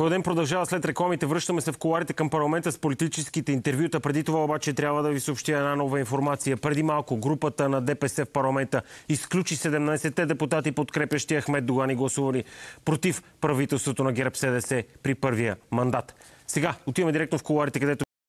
Твой ден продължава след рекламите. Връщаме се в коларите към парламента с политическите интервюта. Преди това обаче трябва да ви съобщя една нова информация. Преди малко групата на ДПС в парламента изключи 17-те депутати, подкрепящи Ахмед Доган и гласували против правителството на ГЕРБ СДС при първия мандат. Сега отиваме директно в коларите, където